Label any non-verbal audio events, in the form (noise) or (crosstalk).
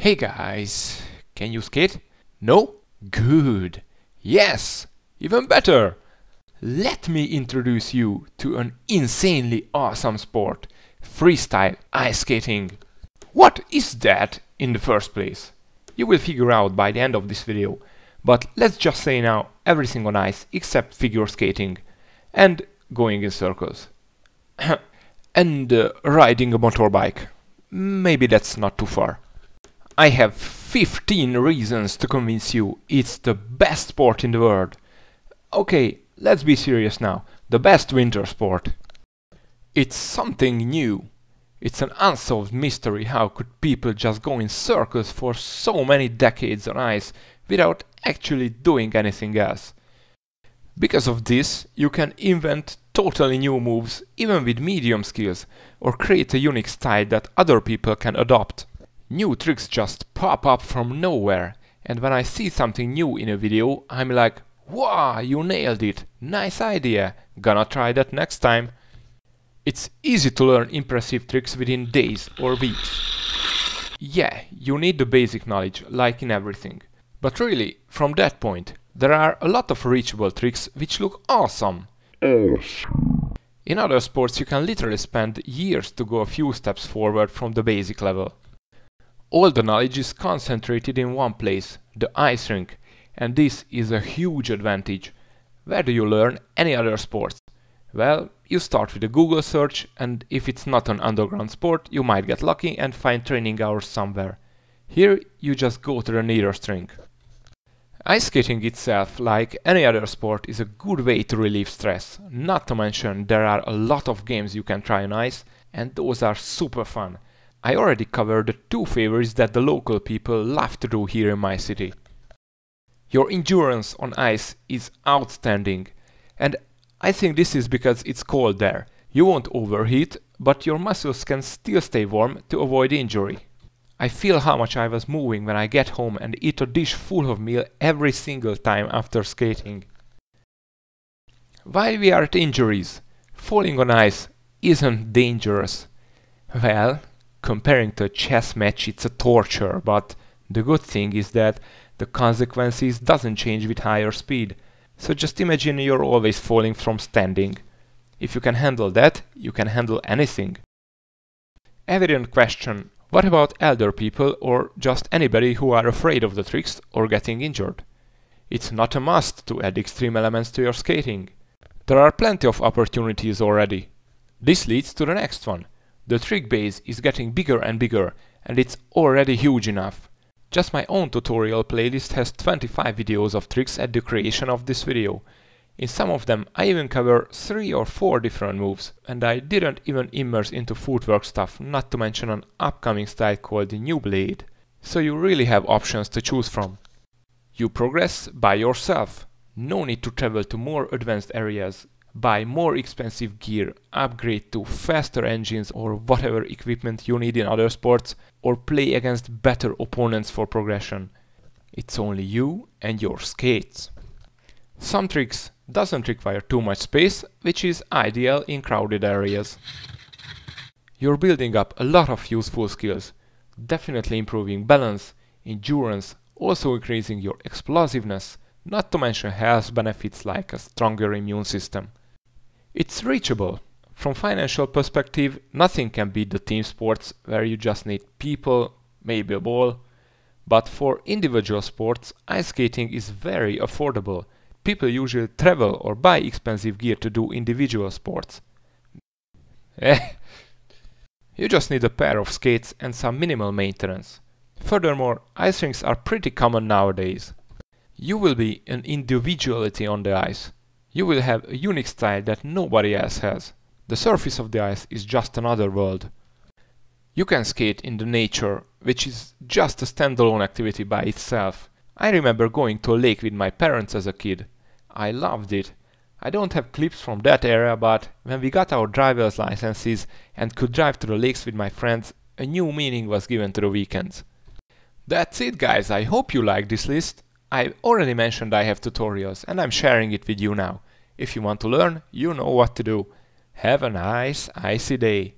Hey guys, can you skate? No? Good. Yes, even better. Let me introduce you to an insanely awesome sport, freestyle ice skating. What is that in the first place? You will figure out by the end of this video, but let's just say now everything on ice except figure skating and going in circles. (coughs) and uh, riding a motorbike. Maybe that's not too far. I have 15 reasons to convince you it's the best sport in the world. Okay, let's be serious now. The best winter sport. It's something new. It's an unsolved mystery how could people just go in circles for so many decades on ice without actually doing anything else. Because of this, you can invent totally new moves even with medium skills or create a unique style that other people can adopt. New tricks just pop up from nowhere and when I see something new in a video I'm like wow you nailed it, nice idea, gonna try that next time. It's easy to learn impressive tricks within days or weeks. Yeah, you need the basic knowledge, like in everything. But really, from that point, there are a lot of reachable tricks which look awesome. In other sports you can literally spend years to go a few steps forward from the basic level. All the knowledge is concentrated in one place, the ice rink, and this is a huge advantage. Where do you learn any other sports? Well, you start with a Google search and if it's not an underground sport, you might get lucky and find training hours somewhere. Here you just go to the nearest rink. Ice skating itself, like any other sport, is a good way to relieve stress. Not to mention there are a lot of games you can try on ice and those are super fun. I already covered the two favors that the local people love to do here in my city. Your endurance on ice is outstanding and I think this is because it's cold there. You won't overheat, but your muscles can still stay warm to avoid injury. I feel how much I was moving when I get home and eat a dish full of meal every single time after skating. While we are at injuries, falling on ice isn't dangerous. Well, comparing to a chess match it's a torture, but the good thing is that the consequences doesn't change with higher speed. So just imagine you're always falling from standing. If you can handle that, you can handle anything. Evident question, what about elder people or just anybody who are afraid of the tricks or getting injured? It's not a must to add extreme elements to your skating. There are plenty of opportunities already. This leads to the next one. The trick base is getting bigger and bigger and it's already huge enough. Just my own tutorial playlist has 25 videos of tricks at the creation of this video. In some of them I even cover 3 or 4 different moves, and I didn't even immerse into footwork stuff, not to mention an upcoming style called the New Blade. So you really have options to choose from. You progress by yourself. No need to travel to more advanced areas buy more expensive gear, upgrade to faster engines or whatever equipment you need in other sports, or play against better opponents for progression. It's only you and your skates. Some tricks doesn't require too much space, which is ideal in crowded areas. You're building up a lot of useful skills, definitely improving balance, endurance, also increasing your explosiveness, not to mention health benefits like a stronger immune system. It's reachable. From financial perspective, nothing can beat the team sports where you just need people, maybe a ball. But for individual sports, ice skating is very affordable. People usually travel or buy expensive gear to do individual sports. Eh. You just need a pair of skates and some minimal maintenance. Furthermore, ice rinks are pretty common nowadays. You will be an individuality on the ice. You will have a unique style that nobody else has. The surface of the ice is just another world. You can skate in the nature, which is just a standalone activity by itself. I remember going to a lake with my parents as a kid. I loved it. I don't have clips from that era, but when we got our driver's licenses and could drive to the lakes with my friends, a new meaning was given to the weekends. That's it guys, I hope you like this list. I already mentioned I have tutorials and I'm sharing it with you now. If you want to learn, you know what to do. Have a nice icy day.